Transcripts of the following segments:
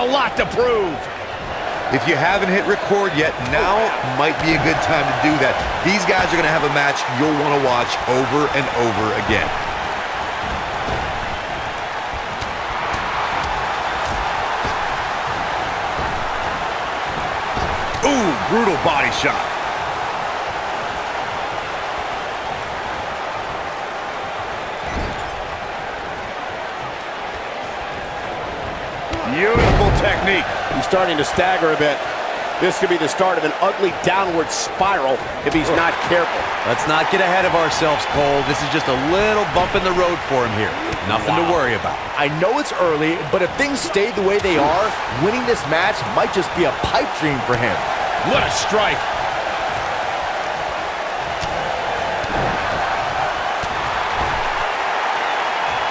A lot to prove. If you haven't hit record yet, now might be a good time to do that. These guys are going to have a match you'll want to watch over and over again. Ooh, brutal body shot. Beautiful technique. He's starting to stagger a bit. This could be the start of an ugly downward spiral if he's not careful. Let's not get ahead of ourselves, Cole. This is just a little bump in the road for him here. Nothing wow. to worry about. I know it's early, but if things stay the way they are, winning this match might just be a pipe dream for him. What a strike.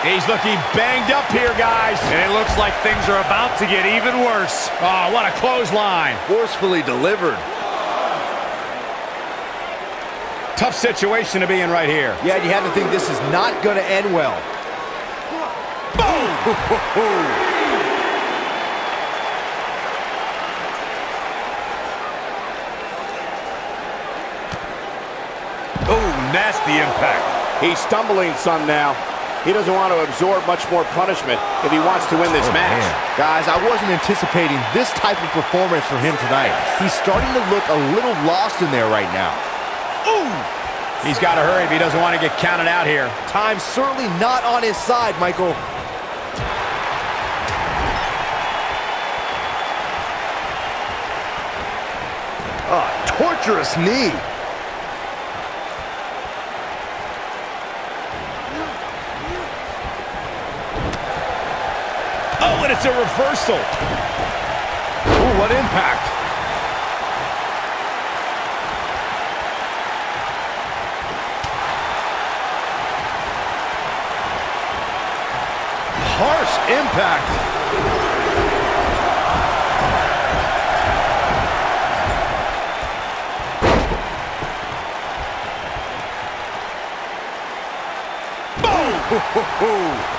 He's looking banged up here, guys. And it looks like things are about to get even worse. Oh, what a clothesline. Forcefully delivered. Tough situation to be in right here. Yeah, you have to think this is not going to end well. Boom! oh, nasty impact. He's stumbling some now. He doesn't want to absorb much more punishment if he wants to win this oh, match. Man. Guys, I wasn't anticipating this type of performance from him tonight. He's starting to look a little lost in there right now. Ooh! He's got to hurry if he doesn't want to get counted out here. Time's certainly not on his side, Michael. Oh, torturous knee. And it's a reversal. Ooh, what impact. Harsh impact. Boom!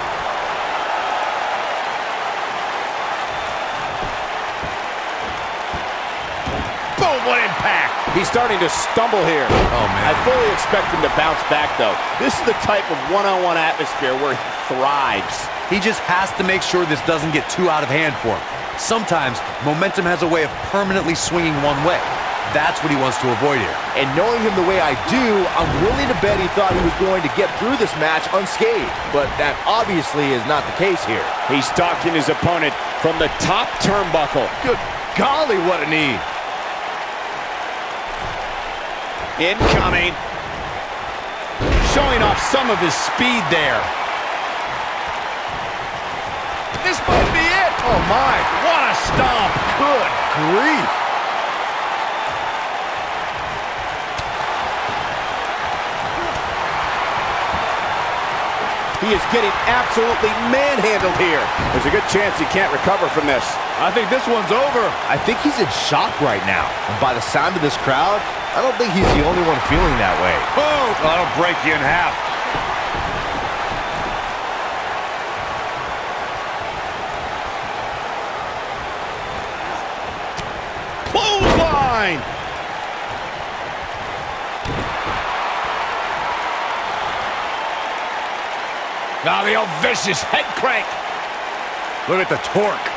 He's starting to stumble here. Oh, man. I fully expect him to bounce back, though. This is the type of one-on-one -on -one atmosphere where he thrives. He just has to make sure this doesn't get too out of hand for him. Sometimes, momentum has a way of permanently swinging one way. That's what he wants to avoid here. And knowing him the way I do, I'm willing to bet he thought he was going to get through this match unscathed. But that obviously is not the case here. He's stalking his opponent from the top turnbuckle. Good golly, what a knee. Incoming. Showing off some of his speed there. This might be it. Oh, my. What a stomp. Good grief. He is getting absolutely manhandled here. There's a good chance he can't recover from this. I think this one's over. I think he's in shock right now. And by the sound of this crowd, I don't think he's the only one feeling that way. Oh, that'll break you in half. Clothesline! Now the old vicious head crank. Look at the torque.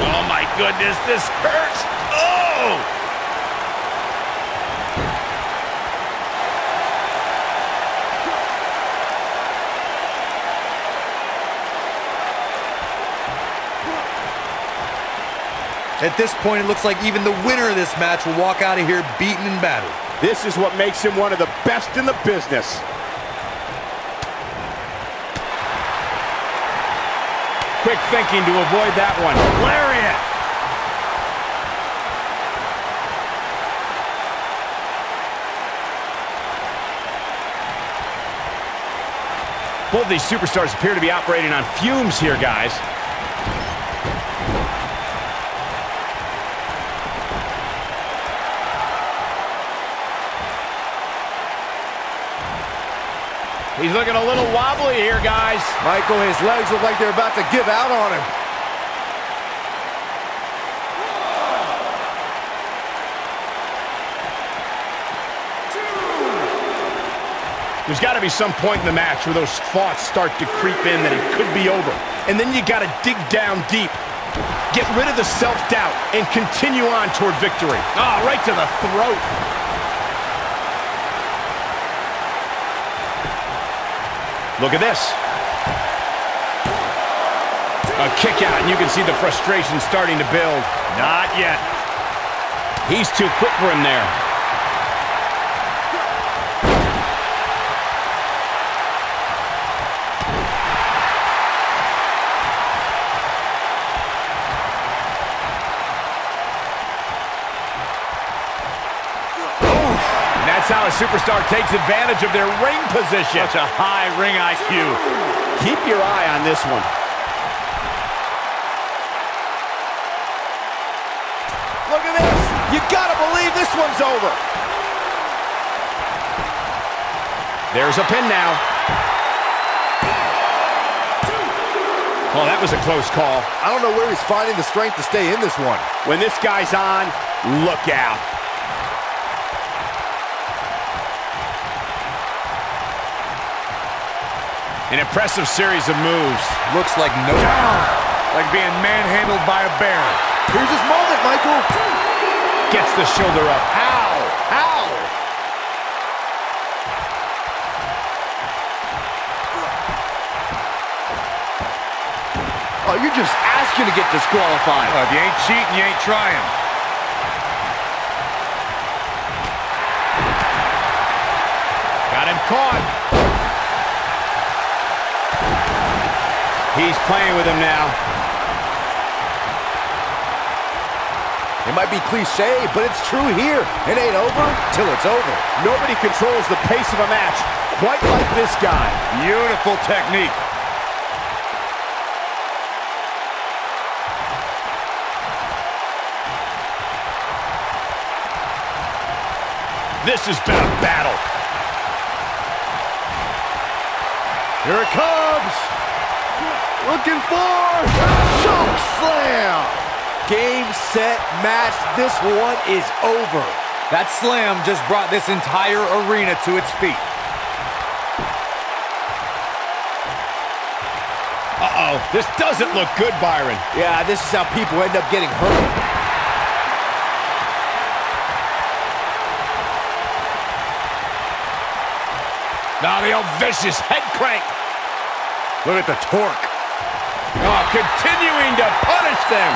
Oh my goodness, this hurts. Oh! At this point, it looks like even the winner of this match will walk out of here beaten and battered. This is what makes him one of the best in the business. Quick thinking to avoid that one. Lariat! Both these superstars appear to be operating on fumes here, guys. He's looking a little wobbly here, guys. Michael, his legs look like they're about to give out on him. There's got to be some point in the match where those thoughts start to creep in that it could be over. And then you got to dig down deep, get rid of the self-doubt, and continue on toward victory. Ah, oh, right to the throat. Look at this. A kick out, and you can see the frustration starting to build. Not yet. He's too quick for him there. That's how a superstar takes advantage of their ring position. Such a high ring IQ. Keep your eye on this one. Look at this. You gotta believe this one's over. There's a pin now. Oh, that was a close call. I don't know where he's finding the strength to stay in this one. When this guy's on, look out. An impressive series of moves. Looks like no... Down. Like being manhandled by a bear. Here's his moment, Michael. Gets the shoulder up. How? How? Oh, you're just asking to get disqualified. Well, if you ain't cheating, you ain't trying. Got him caught. He's playing with him now. It might be cliche, but it's true here. It ain't over till it's over. Nobody controls the pace of a match quite like this guy. Beautiful technique. This has been a battle. Here it comes. Looking for choke slam. Game, set, match. This one is over. That slam just brought this entire arena to its feet. Uh-oh, this doesn't look good, Byron. Yeah, this is how people end up getting hurt. Now the old vicious head crank. Look at the torque. Oh, continuing to punish them.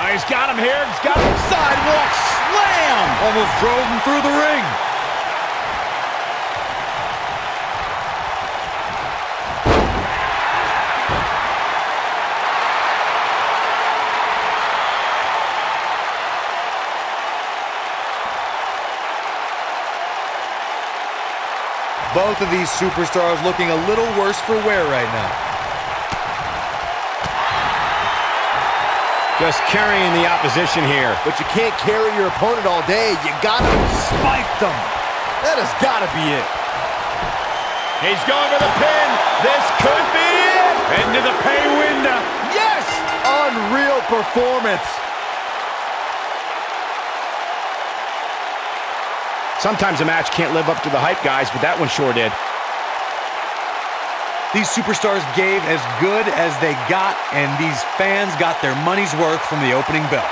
Oh, he's got him here. He's got him sidewalk slam. Almost drove him through the ring. Both of these superstars looking a little worse for wear right now. Just carrying the opposition here. But you can't carry your opponent all day. You gotta spike them. That has gotta be it. He's going for the pin. This could be it. Into the pay window. Yes! Unreal performance. Sometimes a match can't live up to the hype, guys, but that one sure did. These superstars gave as good as they got, and these fans got their money's worth from the opening bell.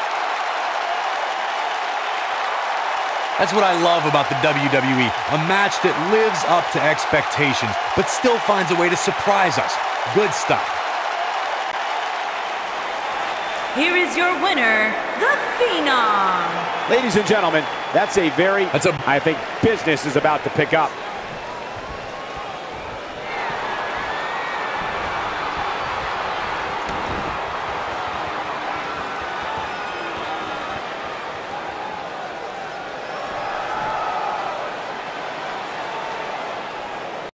That's what I love about the WWE, a match that lives up to expectations, but still finds a way to surprise us. Good stuff. Here is your winner, The Phenom. Ladies and gentlemen, that's a very, that's a, I think business is about to pick up.